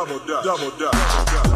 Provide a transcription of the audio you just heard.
Double dutch. Double dutch.